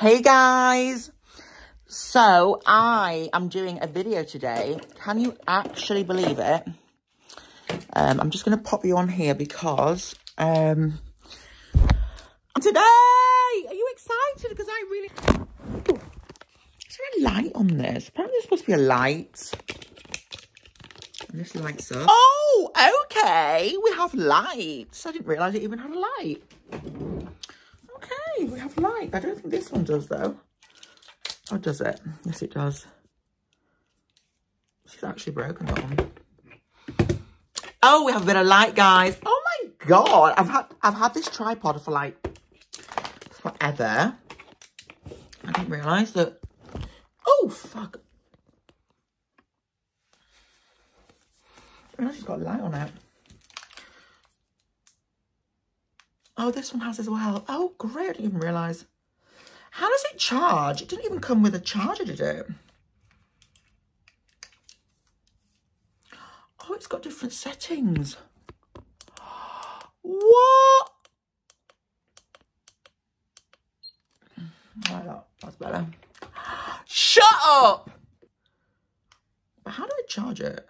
Hey guys! So, I am doing a video today. Can you actually believe it? Um, I'm just going to pop you on here because um, today, are you excited? Because I really... Is there a light on this? Apparently there's supposed to be a light. And this lights up. Oh, okay. We have lights. I didn't realise it even had a light. We have light. I don't think this one does, though. Oh, does it? Yes, it does. She's actually broken that one. Oh, we have a bit of light, guys. Oh my god, I've had I've had this tripod for like forever. I didn't realise that. Oh fuck! I it's got light on it. Oh, this one has as well. Oh, great! I didn't even realise. How does it charge? It didn't even come with a charger, did it? Oh, it's got different settings. What? Like that. That's better. Shut up! But how do I charge it?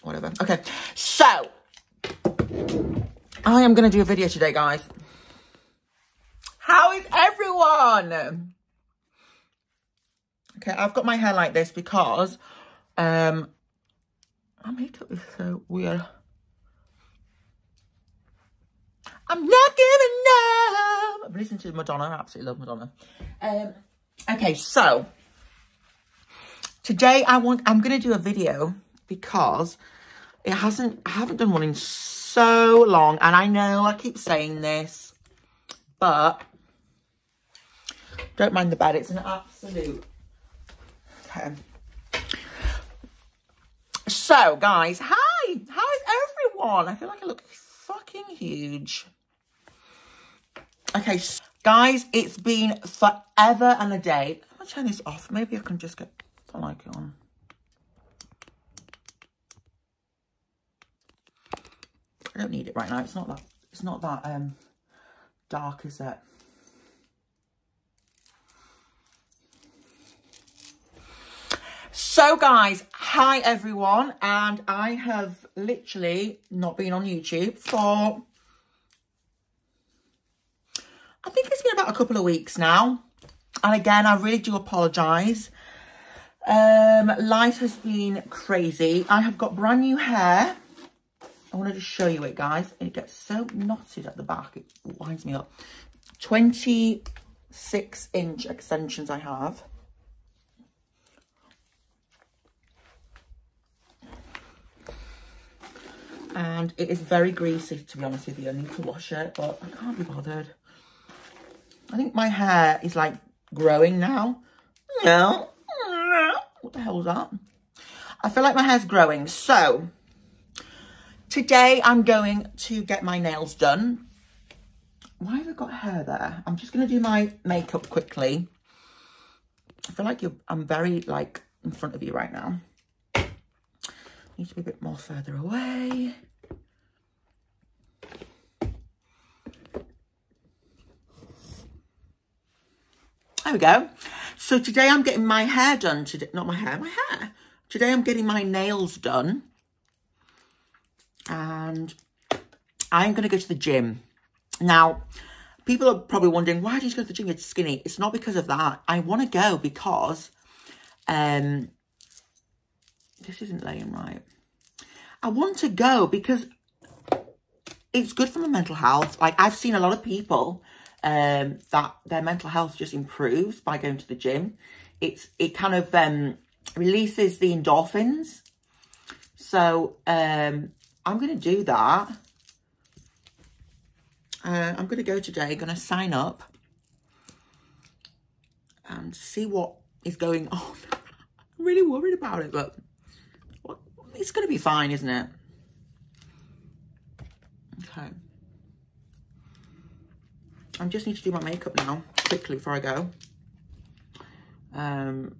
Whatever. Okay, so I am going to do a video today, guys. How is everyone? Okay, I've got my hair like this because um, my makeup is so weird. I'm not giving up. I've listened to Madonna. I absolutely love Madonna. Um, okay, so today I want. I'm gonna do a video because it hasn't. I haven't done one in so long, and I know I keep saying this, but don't mind the bed. It's an absolute Okay. So, guys, hi! How is everyone? I feel like I look fucking huge. Okay, guys, it's been forever and a day. I'm gonna turn this off. Maybe I can just get the light on. I don't need it right now. It's not that. It's not that um dark, is it? So guys, hi everyone, and I have literally not been on YouTube for, I think it's been about a couple of weeks now. And again, I really do apologise. Um, life has been crazy. I have got brand new hair. I want to just show you it, guys. It gets so knotted at the back. It winds me up. 26 inch extensions I have. and it is very greasy to be honest with you. I need to wash it, but I can't be bothered. I think my hair is like growing now. No. What the hell was that? I feel like my hair's growing. So, today I'm going to get my nails done. Why have I got hair there? I'm just going to do my makeup quickly. I feel like you're, I'm very like in front of you right now. Need to be a bit more further away. There we go. So today I'm getting my hair done. Today, not my hair, my hair. Today I'm getting my nails done. And I'm going to go to the gym. Now, people are probably wondering, why do you go to the gym? You're skinny. It's not because of that. I want to go because um, this isn't laying right. I want to go because it's good for my mental health. Like, I've seen a lot of people um, that their mental health just improves by going to the gym. It's It kind of um, releases the endorphins. So, um, I'm going to do that. Uh, I'm going to go today, going to sign up and see what is going on. I'm really worried about it, but it's going to be fine, isn't it? Okay. I just need to do my makeup now, quickly, before I go. Um,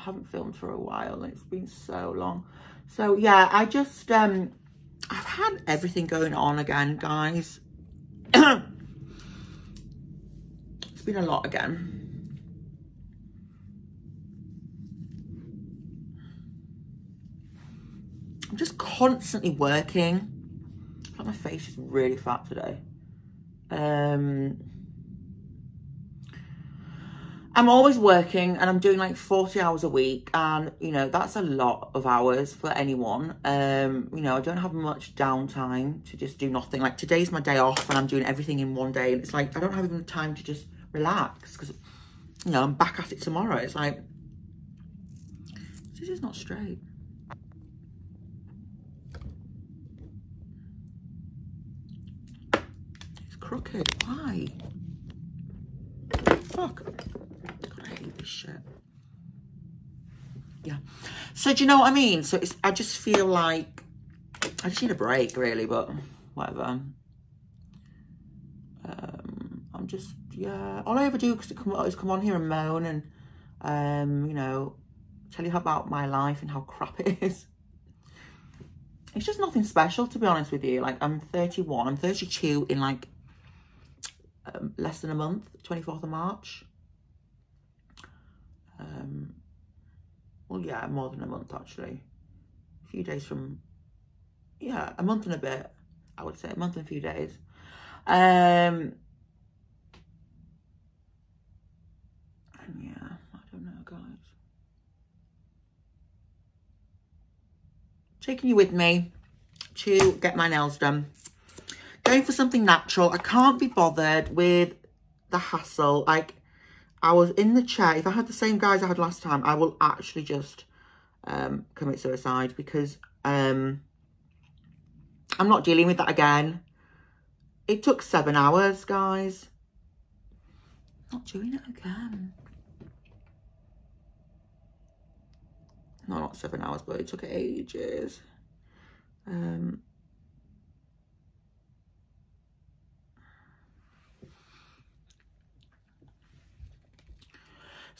I haven't filmed for a while. It's been so long. So, yeah, I just, um, I've had everything going on again, guys. it's been a lot again. I'm just constantly working. My face is really fat today. Um, I'm always working and I'm doing like 40 hours a week and you know that's a lot of hours for anyone. Um you know I don't have much downtime to just do nothing. Like today's my day off and I'm doing everything in one day and it's like I don't have even time to just relax because you know I'm back at it tomorrow. It's like this is not straight. It's crooked. Why? Fuck this shit. Yeah. So do you know what I mean? So it's I just feel like I just need a break really, but whatever. Um, I'm just yeah. All I ever do is come, is come on here and moan and um, you know, tell you about my life and how crap it is. It's just nothing special to be honest with you. Like I'm 31, I'm 32 in like um, less than a month, 24th of March. Um, well, yeah, more than a month actually. A few days from, yeah, a month and a bit, I would say, a month and a few days. Um, and yeah, I don't know, guys. Taking you with me to get my nails done. Going for something natural. I can't be bothered with the hassle. Like, I was in the chair. If I had the same guys I had last time, I will actually just um, commit suicide because um, I'm not dealing with that again. It took seven hours, guys. Not doing it again. No, not seven hours, but it took ages. Um,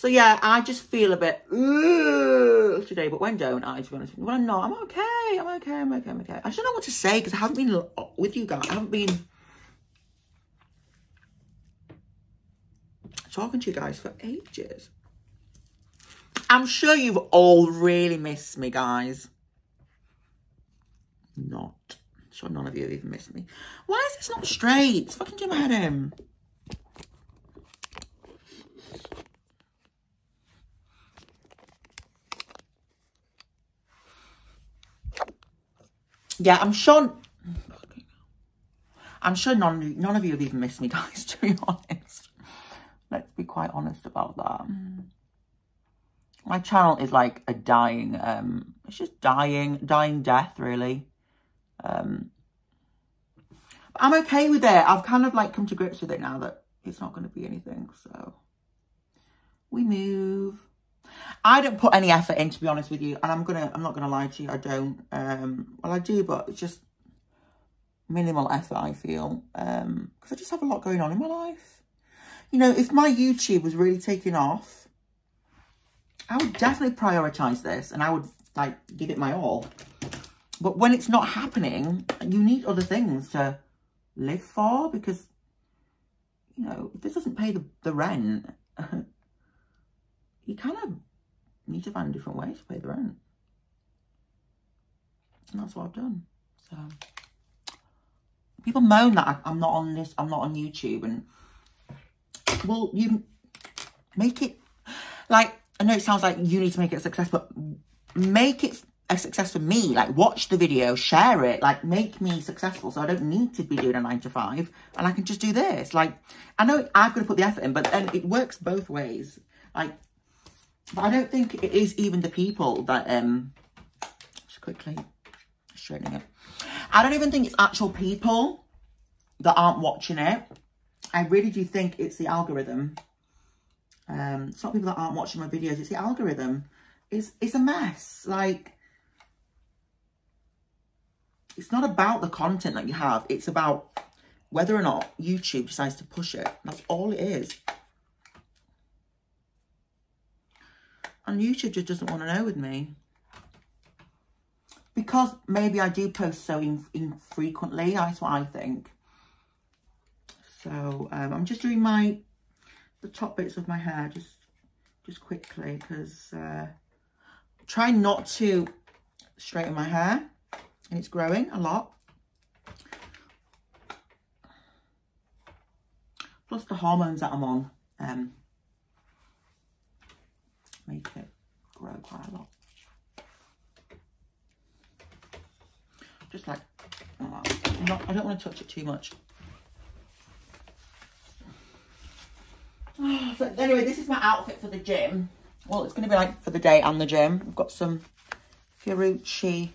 So yeah, I just feel a bit today, but when don't I, to be honest? When I'm not, I'm okay, I'm okay, I'm okay, I'm okay. I don't know what to say because I haven't been with you guys. I haven't been talking to you guys for ages. I'm sure you've all really missed me, guys. Not. I'm sure none of you have even missed me. Why is this not straight? It's fucking Jim Adam. Yeah, I'm sure. I'm sure none none of you have even missed me, guys. To be honest, let's be quite honest about that. My channel is like a dying. Um, it's just dying, dying death, really. Um, I'm okay with it. I've kind of like come to grips with it now that it's not going to be anything. So we move. I don't put any effort in, to be honest with you. And I'm gonna, I'm not gonna lie to you. I don't. Um, well, I do, but it's just minimal effort. I feel um, because I just have a lot going on in my life. You know, if my YouTube was really taking off, I would definitely prioritize this, and I would like give it my all. But when it's not happening, you need other things to live for because, you know, if this doesn't pay the, the rent, you kind of need to find a different ways to pay the rent. And that's what I've done. So people moan that I'm not on this, I'm not on YouTube and well, you make it like, I know it sounds like you need to make it a success, but make it a success for me. Like watch the video, share it, like make me successful. So I don't need to be doing a nine to five and I can just do this. Like I know I've got to put the effort in, but then it works both ways. Like but I don't think it is even the people that, um, just quickly straightening it. I don't even think it's actual people that aren't watching it. I really do think it's the algorithm. Um, it's not people that aren't watching my videos, it's the algorithm. It's, it's a mess. Like, it's not about the content that you have. It's about whether or not YouTube decides to push it. That's all it is. And YouTube just doesn't want to know with me. because maybe I do post so infrequently. That's what I think. So um, I'm just doing my the top bits of my hair just just quickly because uh, try not to straighten my hair and it's growing a lot. Plus the hormones that I'm on um, make it grow quite a lot. Just like, oh, not, I don't want to touch it too much. Ah, so anyway, this is my outfit for the gym. Well, it's going to be like for the day and the gym. I've got some Fiorucci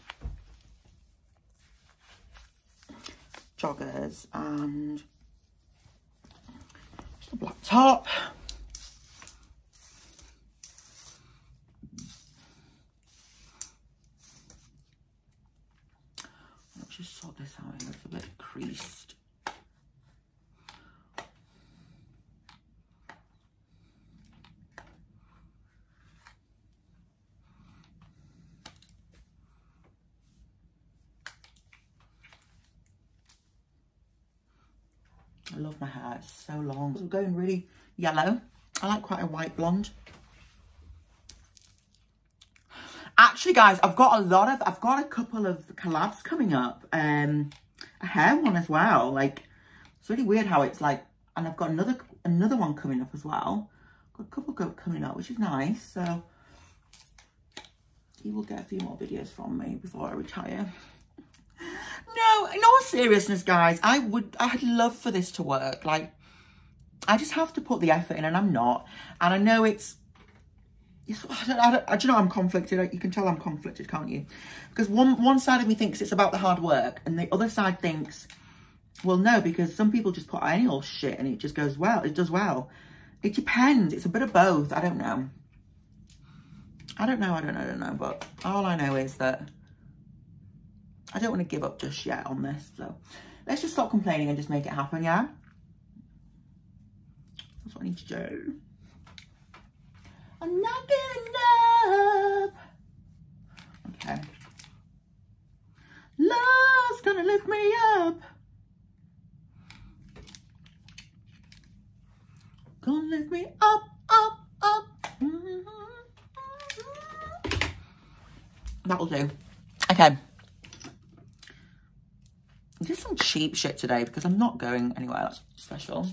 joggers and just a black top. Just sort this out. It's a bit creased. I love my hair, it's so long. I'm going really yellow. I like quite a white blonde. Actually, guys, I've got a lot of, I've got a couple of collabs coming up. Um, a hair one as well. Like, it's really weird how it's like, and I've got another another one coming up as well. Got a couple coming up, which is nice. So, you will get a few more videos from me before I retire. No, in all seriousness, guys, I would, I'd love for this to work. Like, I just have to put the effort in and I'm not. And I know it's, it's I don't, I don't, I, you know I'm conflicted? You can tell I'm conflicted, can't you? Because one, one side of me thinks it's about the hard work and the other side thinks, well, no, because some people just put any old shit and it just goes well. It does well. It depends. It's a bit of both. I don't know. I don't know. I don't know. I don't know. But all I know is that I don't want to give up just yet on this. So let's just stop complaining and just make it happen, yeah? That's what I need to do. I'm not giving up. Okay. Love's gonna lift me up. Gonna lift me up, up, up. Mm -hmm. That'll do. Okay did some cheap shit today because I'm not going anywhere else special.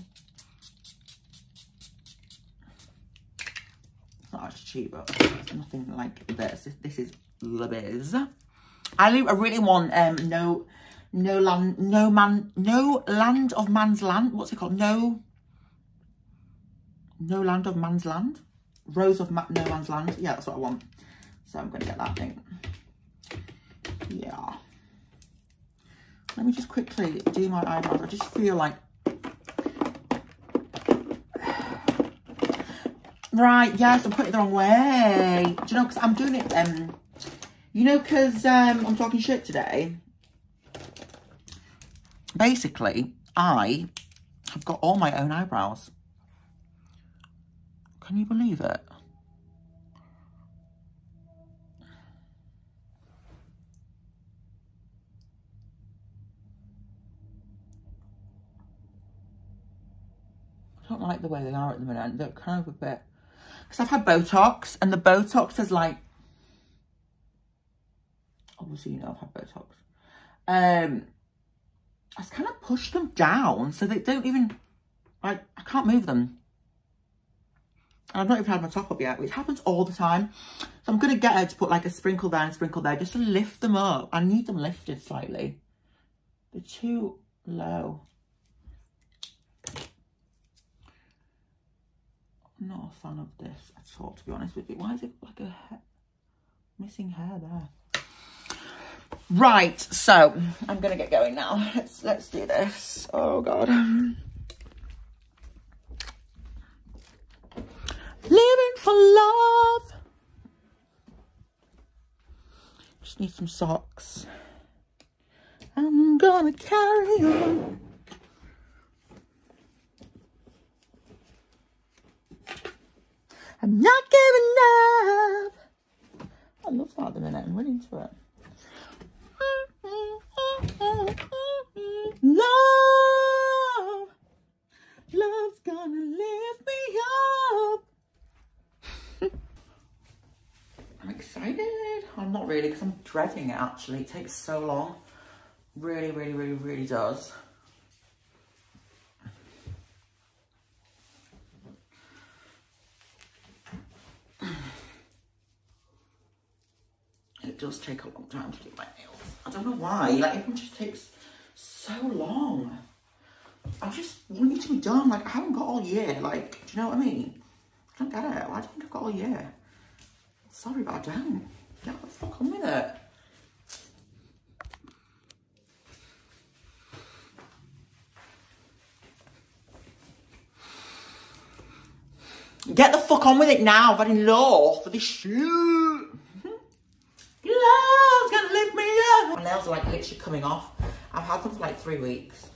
It's not actually cheap, but it's nothing like this. This is the biz. I really want um no no land no man no land of man's land. What's it called? No no land of man's land. Rose of ma no man's land. Yeah, that's what I want. So I'm gonna get that thing. Yeah. Let me just quickly do my eyebrows. I just feel like... Right, yes, I'm putting it the wrong way. Do you know, because I'm doing it, um, you know, because um, I'm talking shit today. Basically, I have got all my own eyebrows. Can you believe it? I don't like the way they are at the minute. They're kind of a bit... Because I've had Botox, and the Botox is like... Obviously, you know I've had Botox. Um, I just kind of push them down so they don't even... Like, I can't move them. And I've not even had my top up yet, which happens all the time. So I'm going to get her to put like a sprinkle there and a sprinkle there just to lift them up. I need them lifted slightly. They're too low. I'm not a fan of this at all, to be honest with you. Why is it like a missing hair there? Right, so I'm gonna get going now. Let's let's do this. Oh god. Living for love. Just need some socks. I'm gonna carry on. I'm not giving up. I love that at the minute. I'm really into it. Love, love's gonna lift me up. I'm excited. I'm not really because I'm dreading it actually. It takes so long. Really, really, really, really does. It does take a long time to do my nails. I don't know why. Like, it just takes so long. I just want it to be done. Like, I haven't got all year. Like, do you know what I mean? I don't get it. Why don't I got all year? Sorry, but I don't. Get the fuck on with it. Get the fuck on with it now. I've had enough for this shit. Love's gonna lift me up. My nails are like literally coming off. I've had them for like three weeks.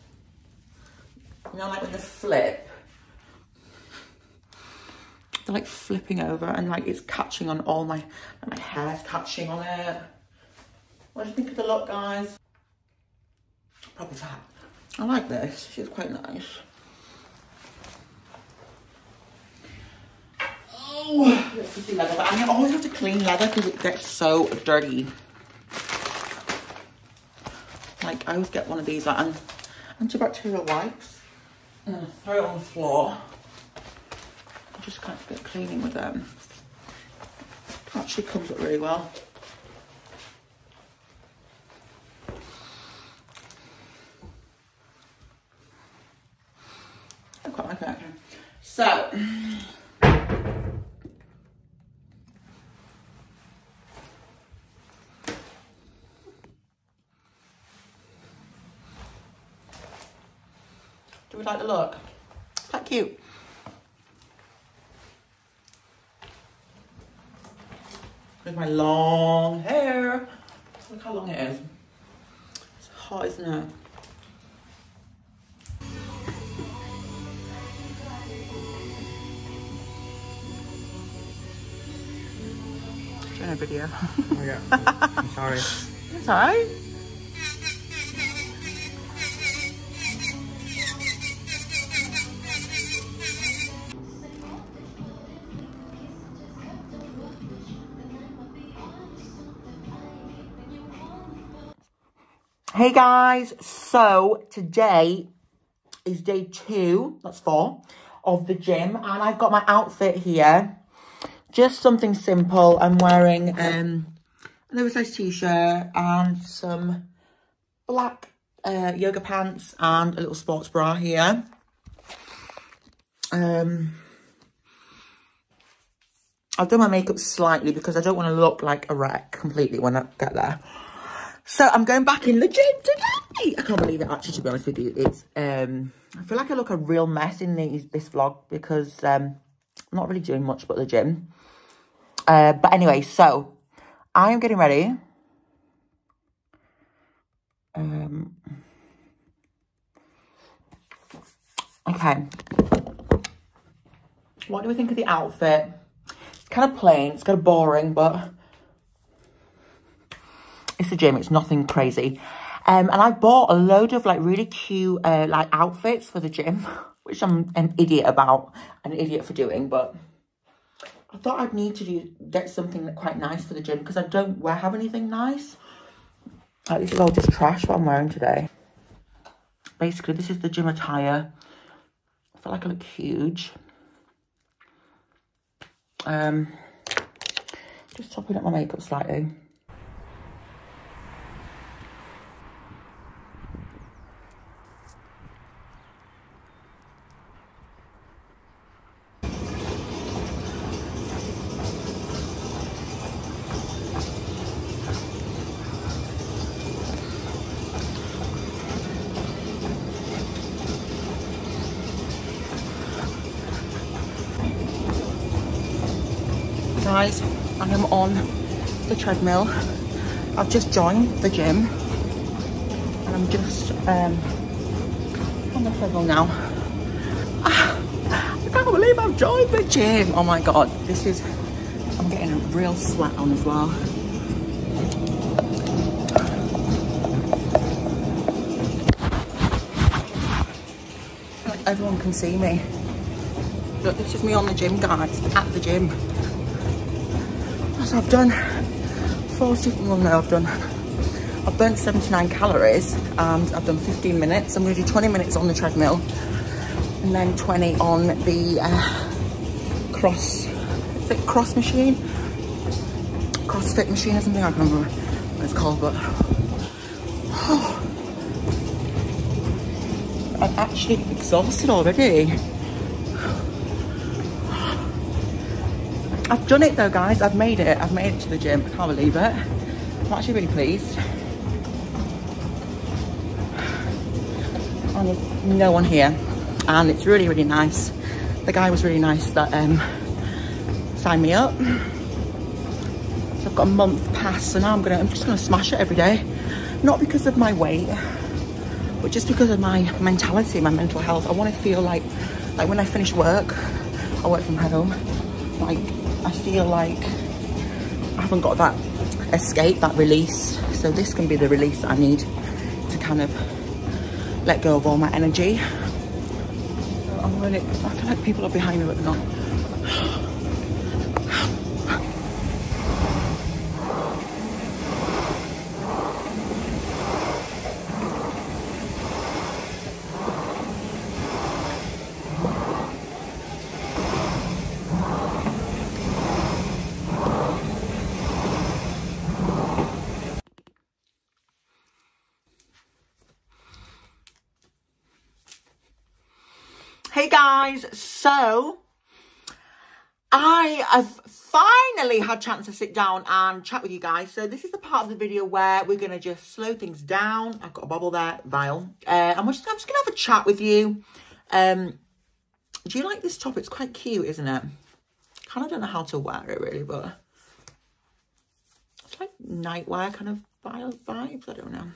You know, like when they flip. They're like flipping over and like it's catching on all my, my hair's catching on it. What do you think of the look, guys? Probably that. I like this. She's quite nice. Oh, leather, but I always have to clean leather because it gets so dirty. Like I always get one of these like antibacterial wipes and then I throw it on the floor. I just kind of get cleaning with them. Actually comes up really well. I quite like that. So Do we like the look? That cute. With my long hair. Look how long it is. It's hot, isn't it? Doing a video. oh yeah. I'm sorry. It's alright. Hey guys, so today is day two, that's four, of the gym and I've got my outfit here. Just something simple. I'm wearing um, an oversized t-shirt and some black uh, yoga pants and a little sports bra here. Um, I've done my makeup slightly because I don't want to look like a wreck completely when I get there. So I'm going back in the gym today. I can't believe it, actually, to be honest with you. It's, um, I feel like I look a real mess in these, this vlog because um, I'm not really doing much but the gym. Uh, but anyway, so I am getting ready. Um, okay. What do we think of the outfit? It's kind of plain. It's kind of boring, but it's the gym. It's nothing crazy. Um, and I bought a load of like really cute uh, like outfits for the gym, which I'm an idiot about, an idiot for doing. But I thought I'd need to do, get something quite nice for the gym because I don't wear have anything nice. Like, this is all just trash what I'm wearing today. Basically, this is the gym attire. I feel like I look huge. Um, just topping up my makeup slightly. Treadmill. I've just joined the gym. And I'm just um, on the treadmill now. I can't believe I've joined the gym. Oh my god this is I'm getting a real sweat on as well. Everyone can see me. Look this is me on the gym guys at the gym. So I've done 40, well no, I've done, I've burnt 79 calories and I've done 15 minutes. I'm gonna do 20 minutes on the treadmill and then 20 on the uh, cross, is it cross machine? CrossFit machine or something, I can't remember what it's called, but oh, I'm actually exhausted already. I've done it though, guys. I've made it. I've made it to the gym. I can't believe it. I'm actually really pleased. And there's no one here. And it's really, really nice. The guy was really nice that um, signed me up. So I've got a month pass, so now I'm gonna, I'm just gonna smash it every day. Not because of my weight, but just because of my mentality, my mental health. I want to feel like, like when I finish work, I work from home. I feel like I haven't got that escape, that release. So this can be the release I need to kind of let go of all my energy. I'm really, I feel like people are behind me, but not. Hey guys, so I have finally had chance to sit down and chat with you guys. So this is the part of the video where we're going to just slow things down. I've got a bubble there, vial. Uh, and just, I'm just going to have a chat with you. Um, do you like this top? It's quite cute, isn't it? kind of don't know how to wear it really, but it's like nightwear kind of vibes. I don't know.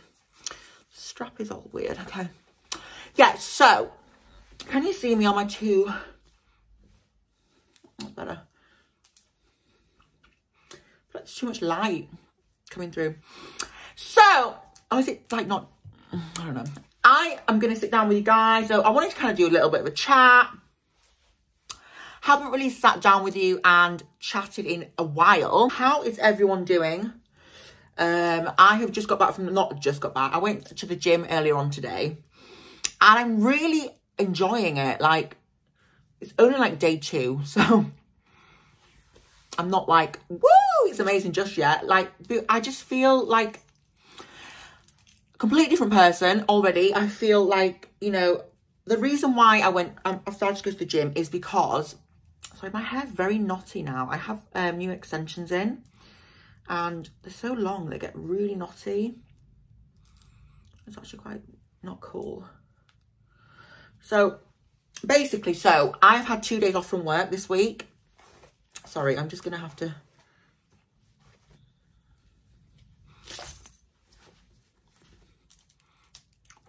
Strap is all weird. Okay. Yeah, so can you see me on my two? better. That's too much light coming through. So, oh, is it like not, I don't know. I am going to sit down with you guys. So I wanted to kind of do a little bit of a chat. Haven't really sat down with you and chatted in a while. How is everyone doing? Um, I have just got back from, not just got back. I went to the gym earlier on today. And I'm really enjoying it. Like, it's only like day two, so I'm not like, woo, it's amazing just yet. Like, I just feel like a completely different person already. I feel like, you know, the reason why I went, um, I started to go to the gym is because, sorry, my hair's very knotty now. I have um, new extensions in and they're so long, they get really knotty. It's actually quite not cool. So basically, so I've had two days off from work this week. Sorry, I'm just going to have to...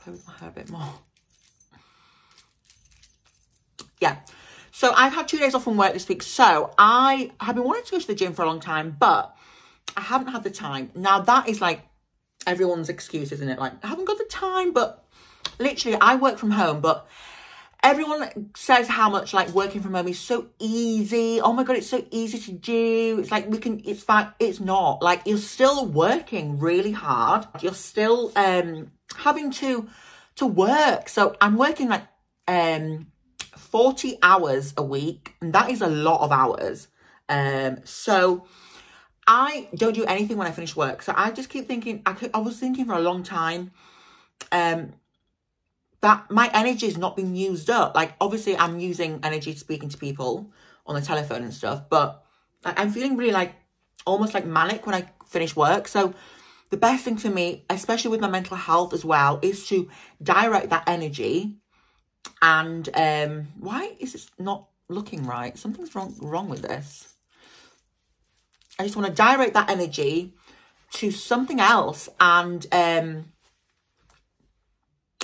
Play with my hair a bit more. Yeah. So I've had two days off from work this week. So I have been wanting to go to the gym for a long time, but I haven't had the time. Now that is like everyone's excuse, isn't it? Like, I haven't got the time, but literally I work from home, but everyone says how much like working from home is so easy. Oh my God, it's so easy to do. It's like we can, it's fine. It's not like you're still working really hard. You're still, um, having to, to work. So I'm working like, um, 40 hours a week and that is a lot of hours. Um, so I don't do anything when I finish work. So I just keep thinking, I, could, I was thinking for a long time, um, that my energy is not being used up. Like, obviously, I'm using energy speaking to people on the telephone and stuff, but I'm feeling really like almost like manic when I finish work. So, the best thing for me, especially with my mental health as well, is to direct that energy. And um, why is this not looking right? Something's wrong wrong with this. I just want to direct that energy to something else and um,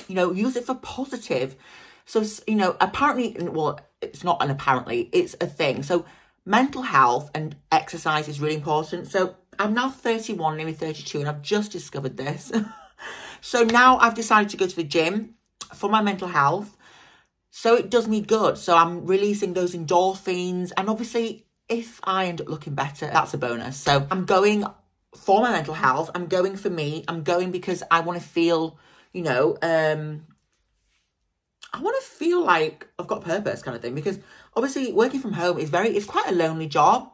you know, use it for positive. So, you know, apparently, well, it's not an apparently, it's a thing. So mental health and exercise is really important. So I'm now 31, nearly 32, and I've just discovered this. so now I've decided to go to the gym for my mental health. So it does me good. So I'm releasing those endorphins. And obviously, if I end up looking better, that's a bonus. So I'm going for my mental health. I'm going for me. I'm going because I want to feel, you know, um, I want to feel like I've got purpose kind of thing because obviously working from home is very, it's quite a lonely job.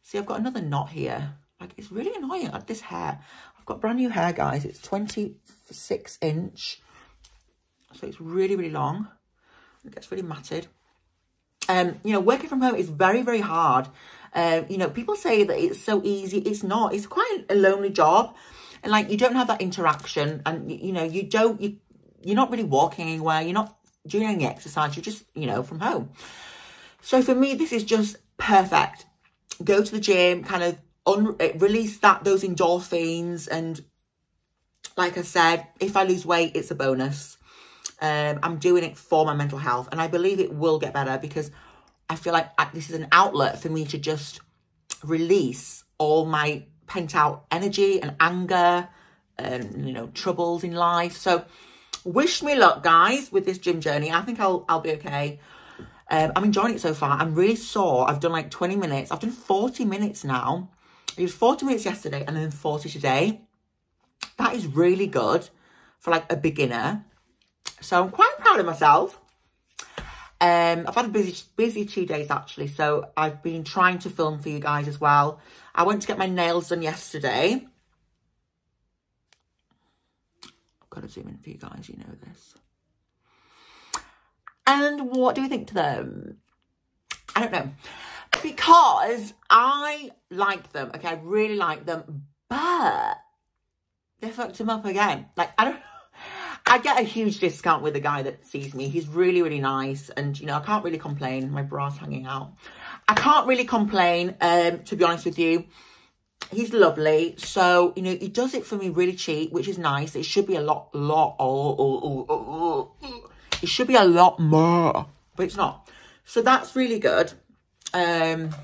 See, I've got another knot here. Like, it's really annoying. Like, this hair. I've got brand new hair, guys. It's 26 inch. So it's really, really long. It gets really matted. Um, you know, working from home is very, very hard. Uh, you know, people say that it's so easy. It's not. It's quite a lonely job. And, like, you don't have that interaction. And, you know, you don't... You, you're not really walking anywhere. You're not doing any exercise. You're just, you know, from home. So for me, this is just perfect. Go to the gym, kind of un- release that those endorphins. And like I said, if I lose weight, it's a bonus. Um, I'm doing it for my mental health. And I believe it will get better because I feel like this is an outlet for me to just release all my pent out energy and anger and, you know, troubles in life. So wish me luck, guys, with this gym journey. I think I'll, I'll be okay. Um, I'm enjoying it so far. I'm really sore. I've done like 20 minutes. I've done 40 minutes now. I did 40 minutes yesterday and then 40 today. That is really good for like a beginner. So I'm quite proud of myself. Um, I've had a busy, busy two days actually, so I've been trying to film for you guys as well. I went to get my nails done yesterday. I've got to zoom in for you guys, you know this. And what do we think to them? I don't know. Because I like them, okay, I really like them, but they fucked him up again. Like, I don't I get a huge discount with the guy that sees me. He's really, really nice. And, you know, I can't really complain. My bra's hanging out. I can't really complain, um, to be honest with you. He's lovely. So, you know, he does it for me really cheap, which is nice. It should be a lot, lot, oh, oh, oh, oh, it should be a lot more, but it's not. So that's really good. Um,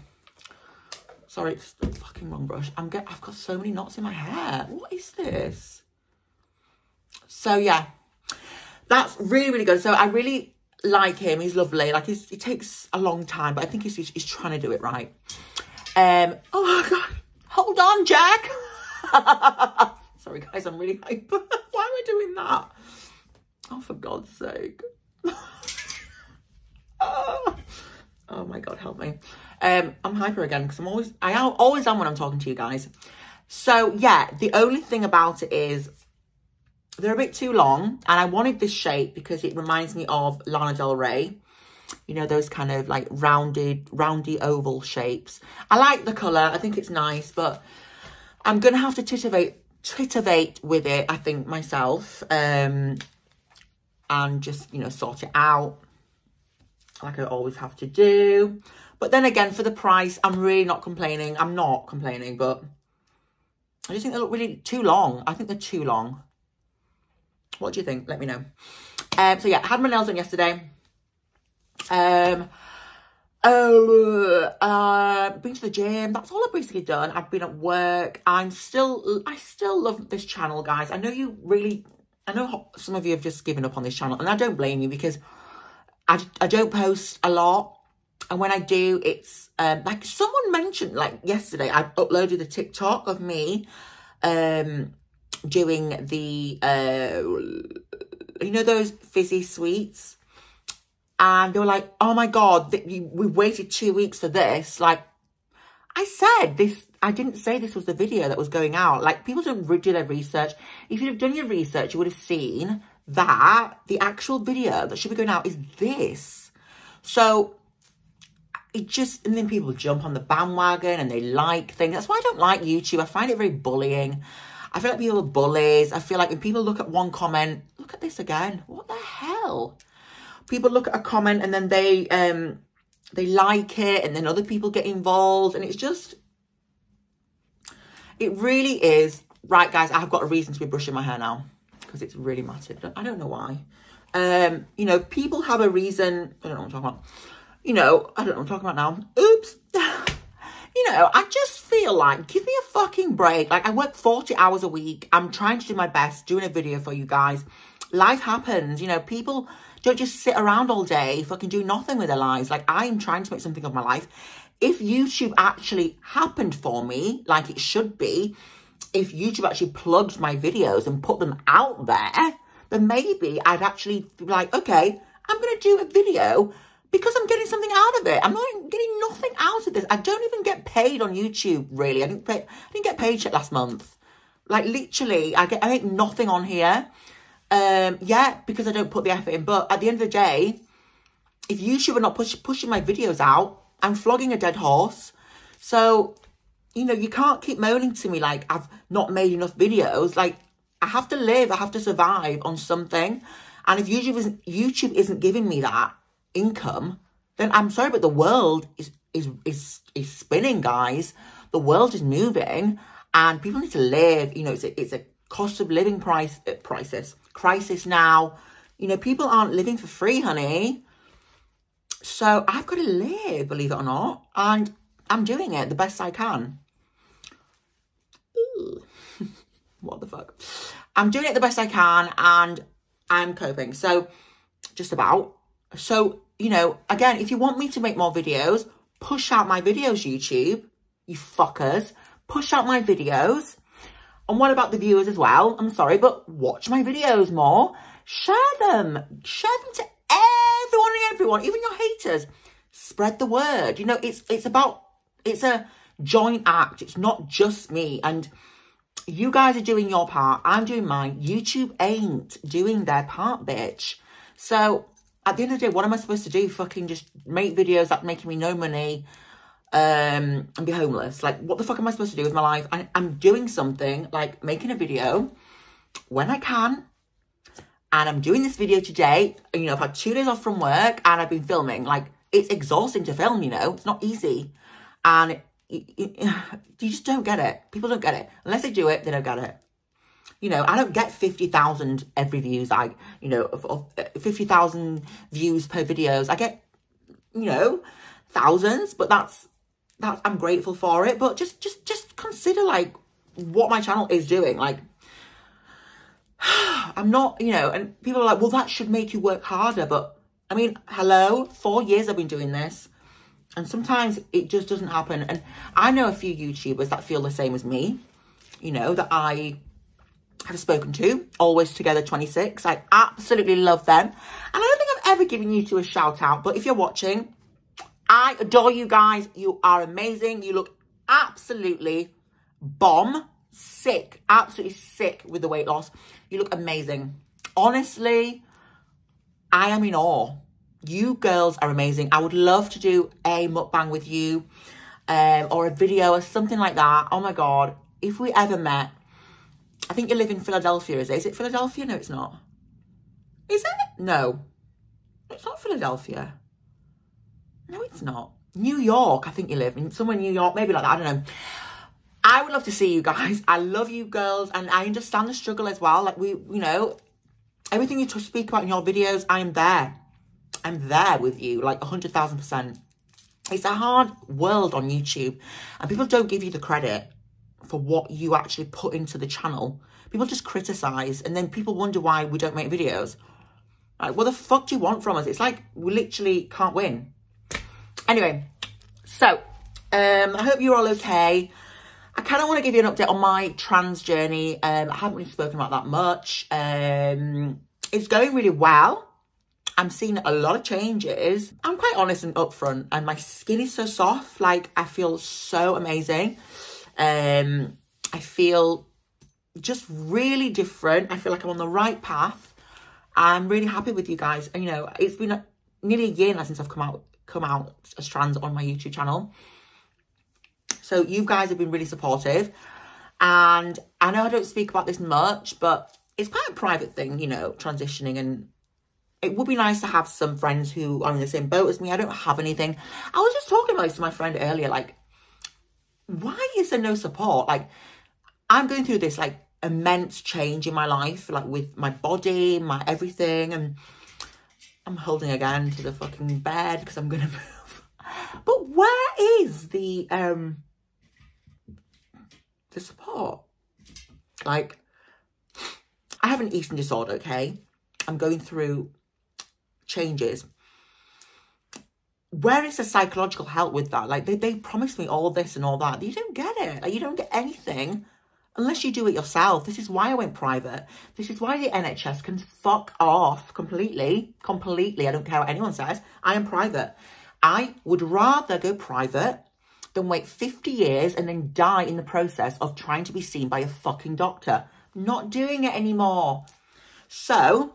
sorry, it's the fucking wrong brush. I'm get, I've got so many knots in my hair. What is this? So yeah, that's really, really good. So I really like him. He's lovely. Like he's, he takes a long time, but I think he's, he's trying to do it right. Um, oh my God. Hold on, Jack. Sorry guys, I'm really hyper. Why am I doing that? Oh, for God's sake. oh. oh my God, help me. Um, I'm hyper again because I'm always, I am always am when I'm talking to you guys. So yeah, the only thing about it is they're a bit too long and I wanted this shape because it reminds me of Lana Del Rey. You know, those kind of like rounded, roundy oval shapes. I like the colour. I think it's nice, but I'm going to have to titivate, titivate with it, I think, myself. Um, and just, you know, sort it out like I always have to do. But then again, for the price, I'm really not complaining. I'm not complaining, but I just think they look really too long. I think they're too long. What do you think? Let me know. Um, so yeah, had my nails done yesterday. Um, oh, uh, been to the gym. That's all I've basically done. I've been at work. I'm still, I still love this channel, guys. I know you really, I know some of you have just given up on this channel, and I don't blame you because I, I don't post a lot. And when I do, it's um, like someone mentioned, like yesterday, I uploaded a TikTok of me um, doing the, uh, you know, those fizzy sweets. And they were like, oh my God, we waited two weeks for this. Like, I said this, I didn't say this was the video that was going out. Like, people don't do their research. If you'd have done your research, you would have seen that the actual video that should be going out is this. So, it just, and then people jump on the bandwagon and they like things. That's why I don't like YouTube. I find it very bullying. I feel like people are bullies. I feel like when people look at one comment, look at this again. What the hell? People look at a comment and then they um they like it and then other people get involved and it's just it really is right guys I have got a reason to be brushing my hair now because it's really matted I don't know why um you know people have a reason I don't know what I'm talking about you know I don't know what I'm talking about now oops you know, I just feel like, give me a fucking break. Like, I work 40 hours a week. I'm trying to do my best, doing a video for you guys. Life happens, you know, people don't just sit around all day, fucking do nothing with their lives. Like, I'm trying to make something of my life. If YouTube actually happened for me, like it should be, if YouTube actually plugged my videos and put them out there, then maybe I'd actually be like, okay, I'm going to do a video because I'm getting something out of it. I'm not getting nothing out of this. I don't even get paid on YouTube, really. I didn't pay, I didn't get paid last month. Like literally, I get I make nothing on here. Um, yeah, because I don't put the effort in. But at the end of the day, if YouTube are not push, pushing my videos out, I'm flogging a dead horse. So, you know, you can't keep moaning to me like I've not made enough videos. Like I have to live, I have to survive on something. And if YouTube isn't YouTube isn't giving me that income, then I'm sorry, but the world is is is is spinning, guys. The world is moving, and people need to live. You know, it's a, it's a cost of living price uh, crisis crisis now. You know, people aren't living for free, honey. So I've got to live, believe it or not, and I'm doing it the best I can. what the fuck? I'm doing it the best I can, and I'm coping. So, just about. So, you know, again, if you want me to make more videos, push out my videos, YouTube. You fuckers. Push out my videos. And what about the viewers as well? I'm sorry, but watch my videos more. Share them. Share them to everyone and everyone, even your haters. Spread the word. You know, it's it's about it's a joint act. It's not just me. And you guys are doing your part. I'm doing mine. YouTube ain't doing their part, bitch. So at the end of the day, what am I supposed to do? Fucking just make videos that making me no money um, and be homeless? Like, what the fuck am I supposed to do with my life? I, I'm doing something, like making a video when I can. And I'm doing this video today. You know, I've had two days off from work and I've been filming. Like, it's exhausting to film, you know. It's not easy. And you just don't get it. People don't get it. Unless they do it, they don't get it. You know, I don't get 50,000 every views. I, you know, uh, 50,000 views per videos. I get, you know, thousands, but that's, that's, I'm grateful for it. But just, just, just consider like what my channel is doing. Like, I'm not, you know, and people are like, well, that should make you work harder. But I mean, hello, four years I've been doing this. And sometimes it just doesn't happen. And I know a few YouTubers that feel the same as me, you know, that I have spoken to, Always Together 26. I absolutely love them. And I don't think I've ever given you two a shout out, but if you're watching, I adore you guys. You are amazing. You look absolutely bomb, sick, absolutely sick with the weight loss. You look amazing. Honestly, I am in awe you girls are amazing. I would love to do a mukbang with you um, or a video or something like that. Oh my God. If we ever met, I think you live in Philadelphia, is it? Is it Philadelphia? No, it's not. Is it? No. It's not Philadelphia. No, it's not. New York, I think you live in somewhere in New York, maybe like that. I don't know. I would love to see you guys. I love you girls and I understand the struggle as well. Like we, you know, everything you speak about in your videos, I am there. I'm there with you, like 100,000%. It's a hard world on YouTube, and people don't give you the credit for what you actually put into the channel. People just criticize, and then people wonder why we don't make videos. Like, what the fuck do you want from us? It's like we literally can't win. Anyway, so um, I hope you're all okay. I kind of want to give you an update on my trans journey. Um, I haven't really spoken about that much. Um, it's going really well. I'm seeing a lot of changes. I'm quite honest and upfront and my skin is so soft. Like I feel so amazing. Um, I feel just really different. I feel like I'm on the right path. I'm really happy with you guys. And you know, it's been a, nearly a year now since I've come out come out as trans on my YouTube channel. So you guys have been really supportive. And I know I don't speak about this much, but it's quite a private thing, you know, transitioning and it would be nice to have some friends who are in the same boat as me. I don't have anything. I was just talking about this to my friend earlier, like, why is there no support? Like, I'm going through this, like, immense change in my life, like, with my body, my everything, and I'm holding again to the fucking bed because I'm to move. But where is the, um, the support? Like, I have an eating disorder, okay? I'm going through changes. Where is the psychological help with that? Like, they, they promised me all this and all that. You don't get it. Like, you don't get anything unless you do it yourself. This is why I went private. This is why the NHS can fuck off completely, completely. I don't care what anyone says. I am private. I would rather go private than wait 50 years and then die in the process of trying to be seen by a fucking doctor. Not doing it anymore. So,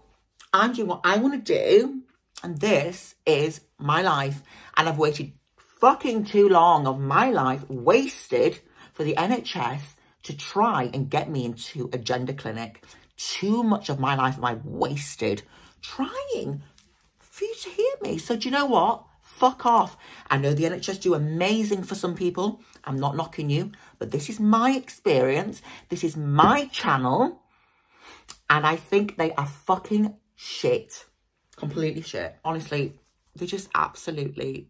I'm doing what I want to do, and this is my life. And I've waited fucking too long of my life wasted for the NHS to try and get me into a gender clinic. Too much of my life am I wasted trying for you to hear me. So do you know what? Fuck off. I know the NHS do amazing for some people. I'm not knocking you, but this is my experience. This is my channel. And I think they are fucking shit. Completely shit. Honestly, they're just absolutely